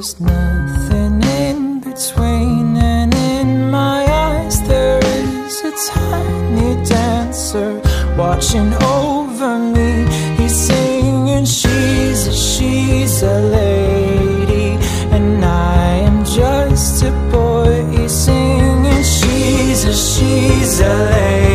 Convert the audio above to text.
There's nothing in between, and in my eyes there is a tiny dancer watching over me. He's singing, She's a, she's a lady, and I am just a boy. He's singing, She's a, she's a lady.